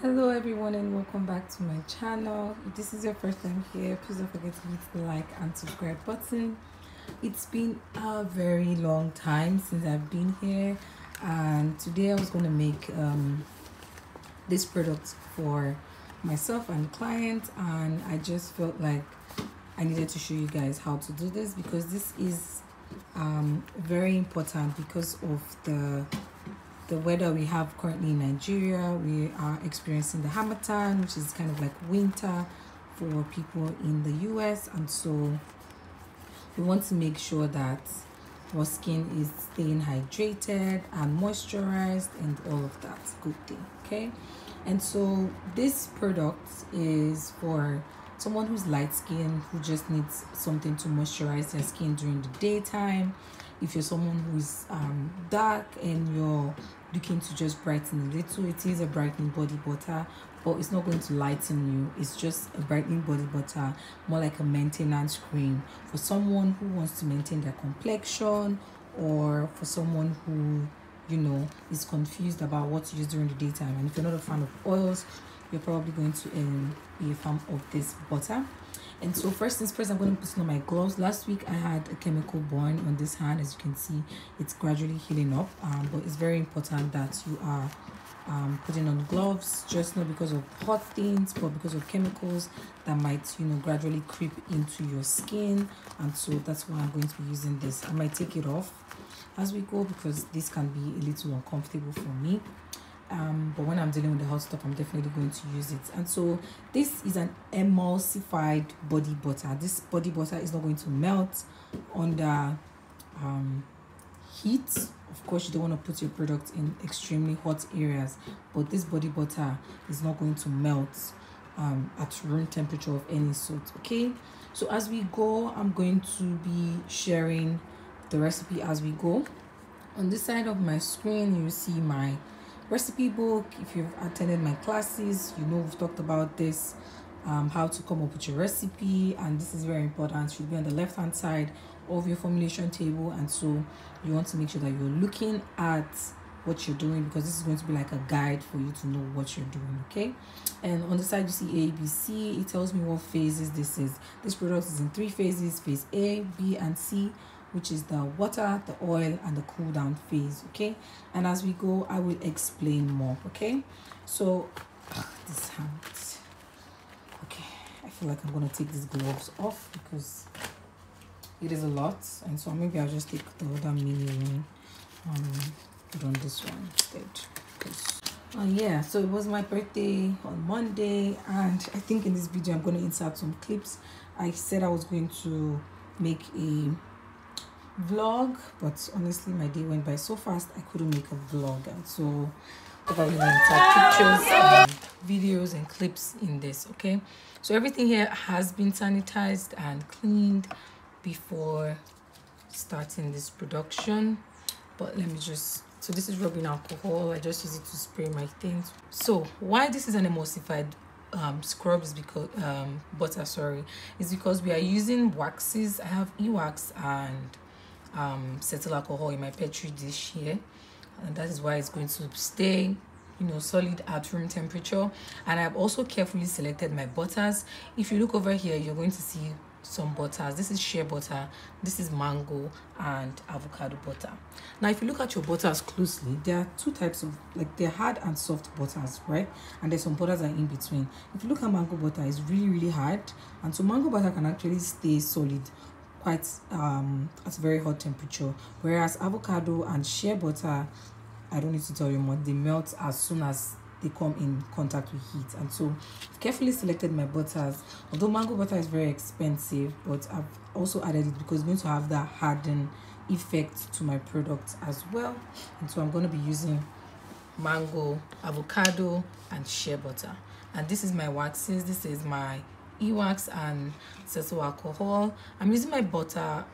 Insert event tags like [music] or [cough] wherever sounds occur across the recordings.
hello everyone and welcome back to my channel. If this is your first time here please don't forget to hit the like and subscribe button. It's been a very long time since i've been here and today i was going to make um, this product for myself and client and i just felt like i needed to show you guys how to do this because this is um, very important because of the the weather we have currently in Nigeria. We are experiencing the Harmattan, which is kind of like winter for people in the US, and so we want to make sure that our skin is staying hydrated and moisturized and all of that good thing okay and so this product is for someone who's light skin who just needs something to moisturize their skin during the daytime if you're someone who's um, dark and you're looking to just brighten a little. It is a brightening body butter but it's not going to lighten you. It's just a brightening body butter more like a maintenance cream. For someone who wants to maintain their complexion or for someone who you know is confused about what to use during the daytime. And if you're not a fan of oils you're probably going to um, be a fan of this butter and so first things first i'm going to put on my gloves. Last week i had a chemical burn on this hand. As you can see it's gradually healing up. Um, but it's very important that you are um, putting on gloves just not because of hot things but because of chemicals that might you know gradually creep into your skin. And so that's why i'm going to be using this. I might take it off as we go because this can be a little uncomfortable for me um, but when I'm dealing with the hot stuff, I'm definitely going to use it. And so this is an emulsified body butter. This body butter is not going to melt under um, heat. Of course, you don't want to put your product in extremely hot areas, but this body butter is not going to melt um, at room temperature of any sort. Okay, so as we go, I'm going to be sharing the recipe as we go. On this side of my screen, you see my recipe book. If you've attended my classes you know we've talked about this um, how to come up with your recipe and this is very important. Should be on the left hand side of your formulation table and so you want to make sure that you're looking at what you're doing because this is going to be like a guide for you to know what you're doing okay? And on the side you see a b c. It tells me what phases this is. This product is in three phases phase a b and c which is the water the oil and the cool down phase okay? And as we go i will explain more okay? So this hand. Okay i feel like i'm gonna take these gloves off because it is a lot. And so maybe i'll just take the other mini one um put on this one instead. Uh, yeah so it was my birthday on monday and i think in this video i'm going to insert some clips. I said i was going to make a vlog but honestly my day went by so fast i couldn't make a vlog. And so I'll probably pictures and videos and clips in this okay? So everything here has been sanitized and cleaned before starting this production. But let me just so this is rubbing alcohol. I just use it to spray my things. So why this is an emulsified um, scrub is because um, butter sorry is because we are using waxes. I have e-wax and um, cetyl alcohol in my petri dish here. And that is why it's going to stay you know solid at room temperature. And i've also carefully selected my butters. If you look over here you're going to see some butters. This is shea butter this is mango and avocado butter. Now if you look at your butters closely there are two types of like they're hard and soft butters right? And there's some butters are in between. If you look at mango butter it's really really hard. And so mango butter can actually stay solid quite um at very hot temperature. Whereas avocado and shea butter i don't need to tell you more they melt as soon as they come in contact with heat. And so I've carefully selected my butters. Although mango butter is very expensive but i've also added it because it's going to have that harden effect to my product as well. And so i'm going to be using mango avocado and shea butter. And this is my waxes this is my e-wax and cetyl alcohol. I'm using my butter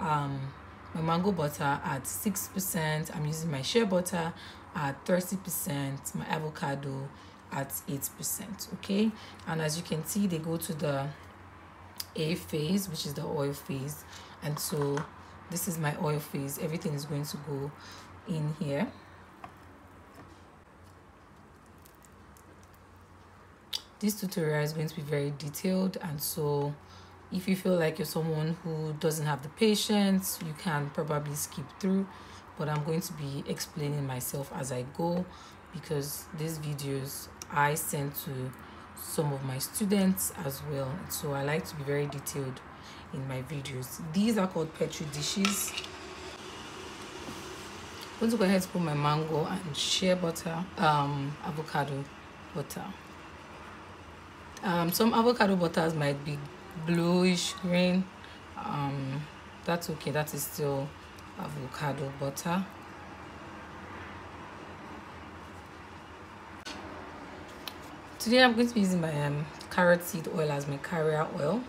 um my mango butter at six percent. I'm using my shea butter at 30 percent. My avocado at eight percent okay? And as you can see they go to the a phase which is the oil phase. And so this is my oil phase. Everything is going to go in here this tutorial is going to be very detailed and so if you feel like you're someone who doesn't have the patience you can probably skip through but i'm going to be explaining myself as i go because these videos i send to some of my students as well so i like to be very detailed in my videos. These are called petri dishes. I'm going to go ahead and put my mango and shea butter um avocado butter um some avocado butters might be bluish green. Um that's okay that is still avocado butter. Today i'm going to be using my um, carrot seed oil as my carrier oil.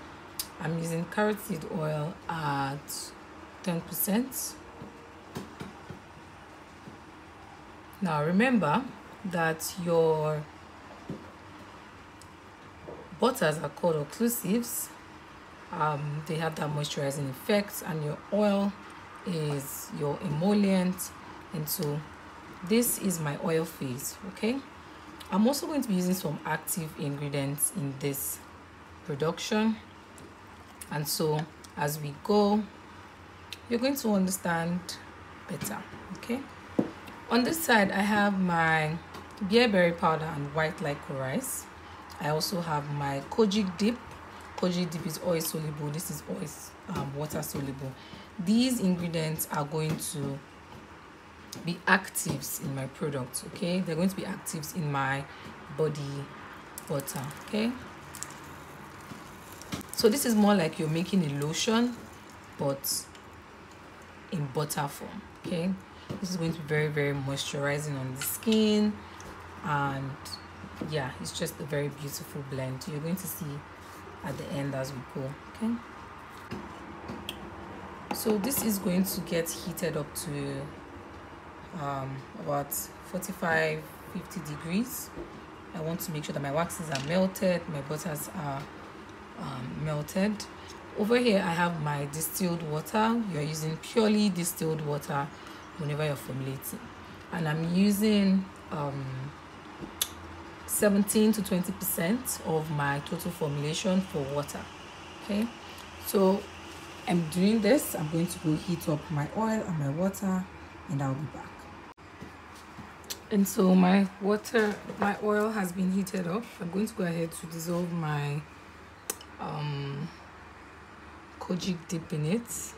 I'm using carrot seed oil at 10 percent. Now remember that your butters are called occlusives. Um, they have that moisturizing effect and your oil is your emollient and so this is my oil phase okay? I'm also going to be using some active ingredients in this production. And so as we go you're going to understand better okay? On this side i have my bearberry powder and white licorice i also have my kojic dip. Kojic dip is oil soluble. This is oil um, water soluble. These ingredients are going to be actives in my product okay? They're going to be actives in my body butter okay? So this is more like you're making a lotion but in butter form okay? This is going to be very very moisturizing on the skin and yeah it's just a very beautiful blend. You're going to see at the end as we go okay? So this is going to get heated up to um, about 45 50 degrees. I want to make sure that my waxes are melted my butters are um, melted. Over here I have my distilled water. You're using purely distilled water whenever you're formulating. And I'm using um, 17 to 20 percent of my total formulation for water okay? So i'm doing this i'm going to go heat up my oil and my water and i'll be back. And so my water my oil has been heated up. I'm going to go ahead to dissolve my um kojic dip in it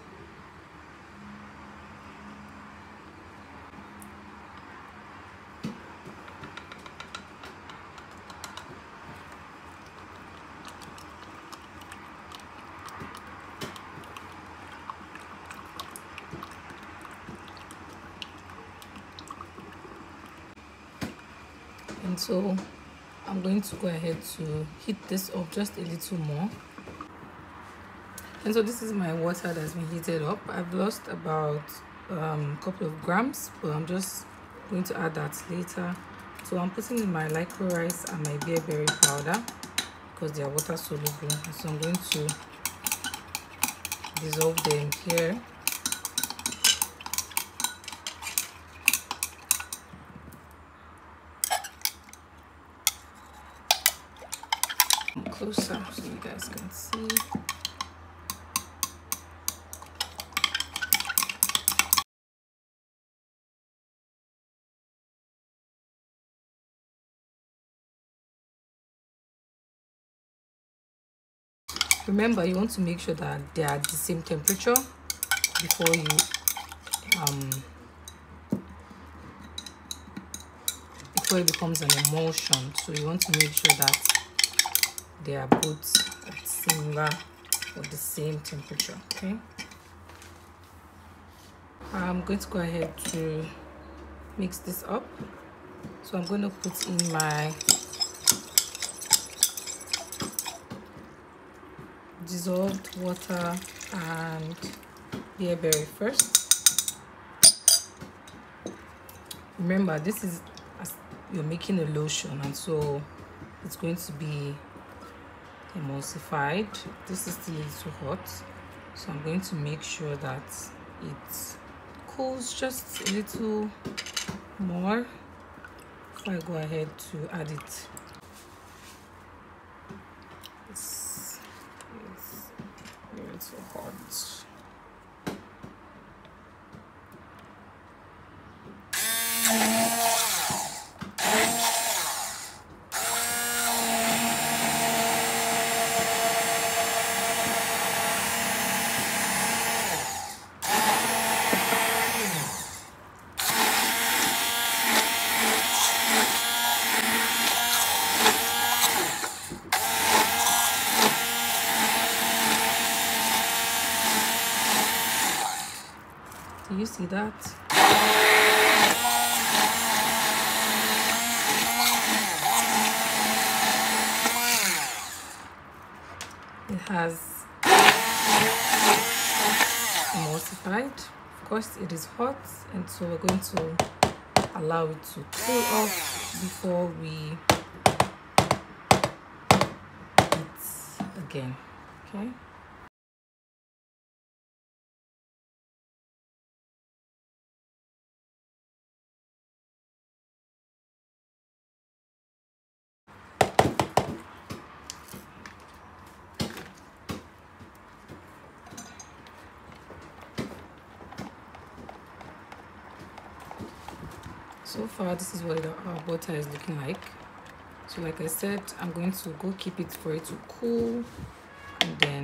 so I'm going to go ahead to heat this up just a little more. And so this is my water that's been heated up. I've lost about a um, couple of grams but I'm just going to add that later. So I'm putting in my licorice and my bearberry powder because they are water soluble. So I'm going to dissolve them here so you guys can see. Remember, you want to make sure that they are at the same temperature before you um, before it becomes an emulsion. So you want to make sure that they are both at similar or the same temperature okay? I'm going to go ahead to mix this up. So i'm going to put in my dissolved water and bearberry first. Remember this is you're making a lotion and so it's going to be emulsified. This is still a little hot so i'm going to make sure that it cools just a little more before i go ahead to add it little hot. Do you see that? It has emulsified. Of course, it is hot, and so we're going to allow it to cool off before we eat again. Okay. So far this is what our butter is looking like. So like i said i'm going to go keep it for it to cool and then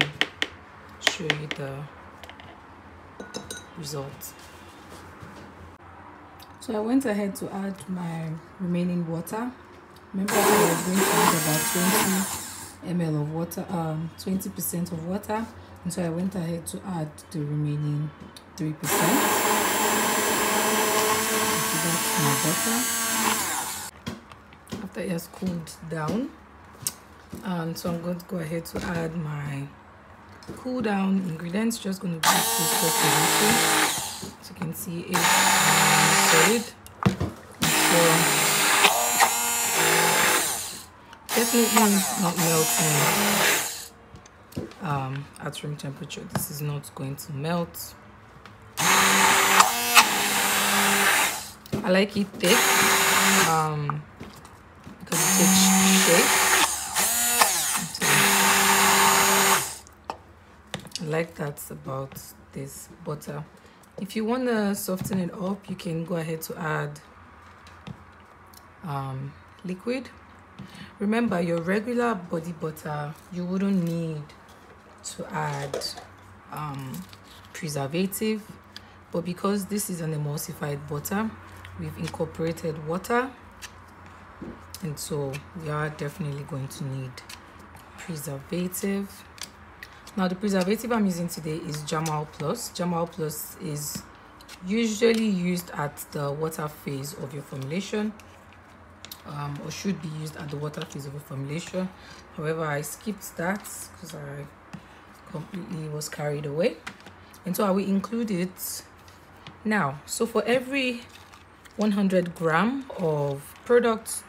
show you the result. So i went ahead to add my remaining water. Remember i was going to add about 20 ml of water um 20 percent of water. And so i went ahead to add the remaining three percent that's my after it has cooled down and so i'm going to go ahead to add my cool down ingredients. Just going to be this as you can see it's solid. So definitely not melting um, at room temperature. This is not going to melt I like it thick um, because it takes shape. I like that about this butter. If you want to soften it up, you can go ahead to add um, liquid. Remember, your regular body butter, you wouldn't need to add um, preservative. But because this is an emulsified butter, we've incorporated water. And so we are definitely going to need preservative. Now the preservative i'm using today is Germall Plus. Germall Plus is usually used at the water phase of your formulation um, or should be used at the water phase of your formulation. However i skipped that because i completely was carried away. And so i will include it now. So for every 100 gram of product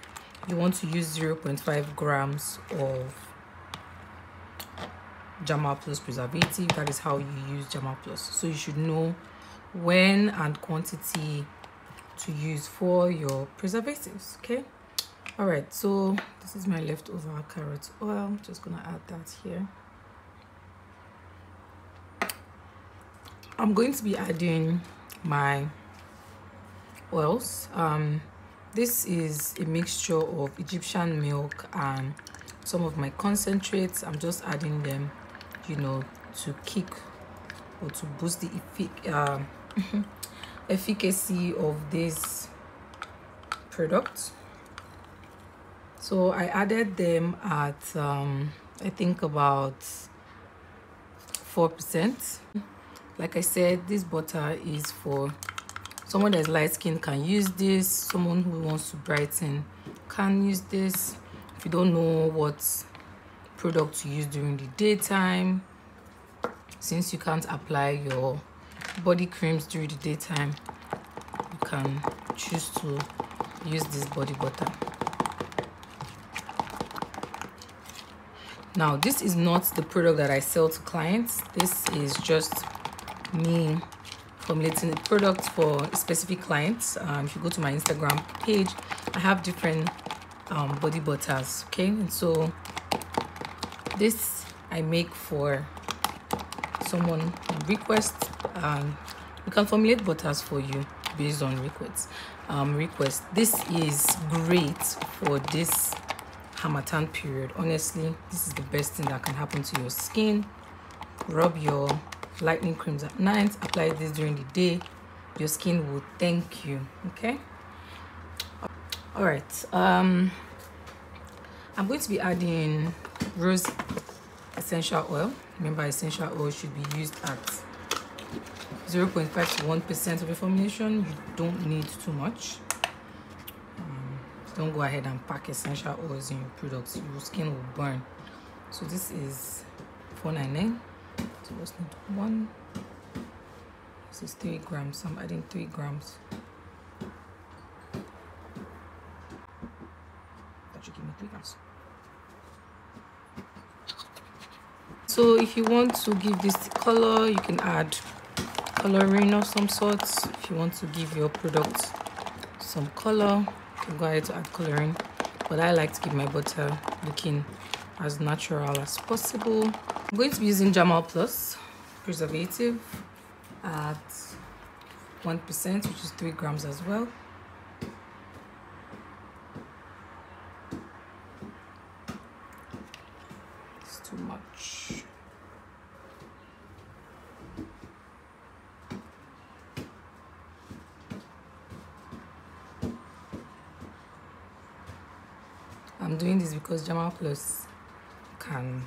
you want to use 0.5 grams of Germall Plus preservative. That is how you use Germall Plus. So you should know when and quantity to use for your preservatives okay? All right so this is my leftover carrot oil. Just gonna add that here. I'm going to be adding my oils. Um this is a mixture of egyptian milk and some of my concentrates. I'm just adding them you know to kick or to boost the effic uh, [laughs] efficacy of this product. So i added them at um i think about four percent. Like i said this butter is for someone that's light skin can use this. Someone who wants to brighten can use this. If you don't know what product to use during the daytime since you can't apply your body creams during the daytime you can choose to use this body butter. Now this is not the product that i sell to clients. This is just me formulating products for specific clients. Um, if you go to my instagram page i have different um, body butters okay? And so this i make for someone request um we can formulate butters for you based on requests. Um request this is great for this harmattan period. Honestly this is the best thing that can happen to your skin. Rub your lightening creams at night apply this during the day your skin will thank you okay? All right um i'm going to be adding rose essential oil. Remember essential oil should be used at 0.5 to 1 percent of your formulation. You don't need too much. Um, don't go ahead and pack essential oils in your products. Your skin will burn. So this is 499 so let's need one. This is three grams. I'm adding three grams. That should give me three grams. So if you want to give this color you can add coloring of some sorts. If you want to give your product some color you can go ahead to add coloring. But i like to keep my butter looking as natural as possible i'm going to be using Germall Plus preservative at one percent which is three grams as well. It's too much. I'm doing this because Germall Plus can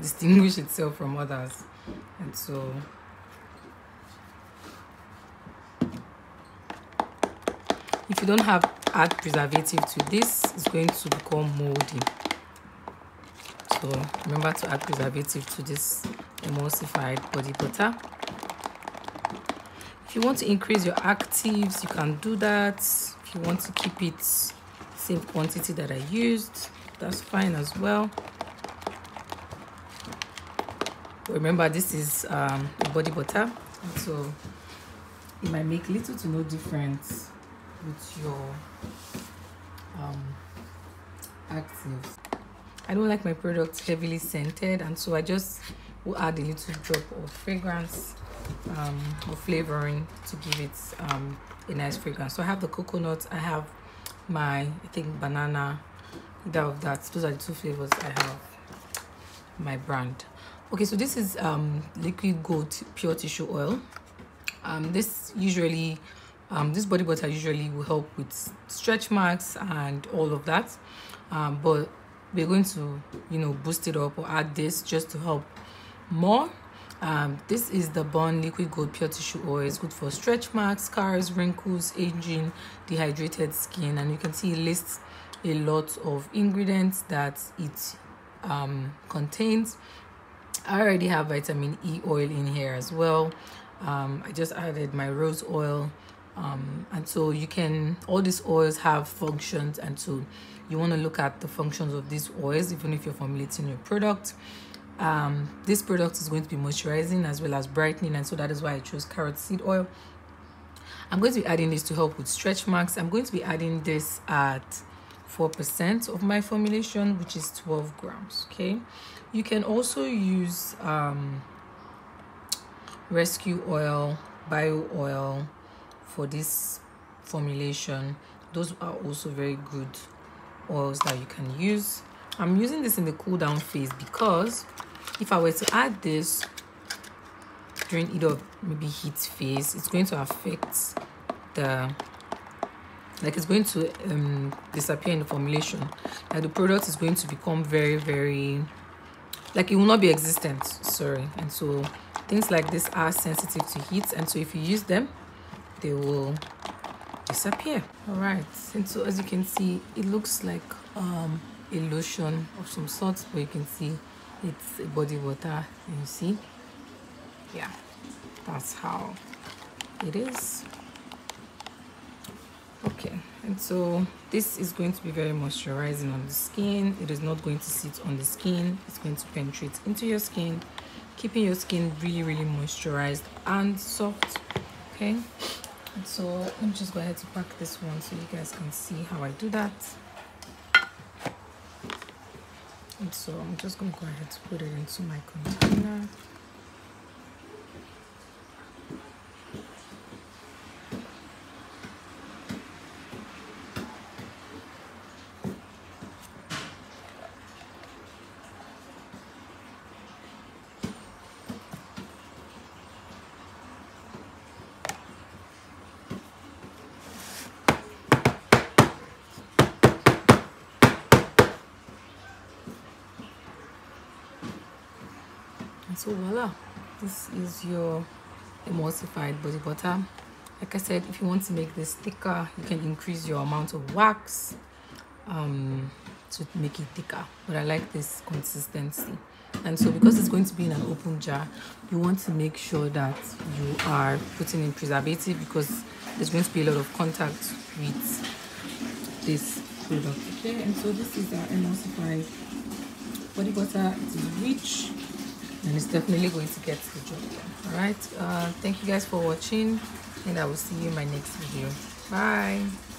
distinguish itself from others. And so if you don't have add preservative to this it's going to become moldy so remember to add preservative to this emulsified body butter. If you want to increase your actives you can do that. If you want to keep it same quantity that I used that's fine as well remember this is um, body butter. So it might make little to no difference with your um, actives. I don't like my products heavily scented and so I just will add a little drop of fragrance um, or flavoring to give it um, a nice fragrance. So I have the coconut I have my I think banana either of that. Those are the two flavors I have my brand okay so this is um liquid gold pure tissue oil. Um this usually um this body butter usually will help with stretch marks and all of that. Um but we're going to you know boost it up or add this just to help more. Um this is the Bond liquid gold pure tissue oil. It's good for stretch marks scars wrinkles aging dehydrated skin. And you can see it lists a lot of ingredients that it um contains I already have vitamin E oil in here as well. Um, I just added my rose oil. Um, and so you can, all these oils have functions. And so you want to look at the functions of these oils, even if you're formulating your product. Um, this product is going to be moisturizing as well as brightening. And so that is why I chose carrot seed oil. I'm going to be adding this to help with stretch marks. I'm going to be adding this at 4% of my formulation, which is 12 grams. Okay you can also use um, rescue oil bio oil for this formulation. Those are also very good oils that you can use. I'm using this in the cool down phase because if i were to add this during either maybe heat phase it's going to affect the like it's going to um disappear in the formulation. Like the product is going to become very very like it will not be existent sorry. And so things like this are sensitive to heat and so if you use them they will disappear. All right. And so as you can see it looks like um a lotion of some sort but you can see it's a body water you see? Yeah. That's how it is okay and so this is going to be very moisturizing on the skin. It is not going to sit on the skin. It's going to penetrate into your skin keeping your skin really really moisturized and soft okay? And so let me just go ahead to pack this one so you guys can see how i do that. And so i'm just going to go ahead to put it into my container so voila. This is your emulsified body butter. Like i said if you want to make this thicker you can increase your amount of wax um, to make it thicker. But i like this consistency. And so because it's going to be in an open jar you want to make sure that you are putting in preservative because there's going to be a lot of contact with this product okay? And so this is our emulsified body butter. It is rich and it's definitely going to get the job done all right uh, thank you guys for watching and i will see you in my next video. Bye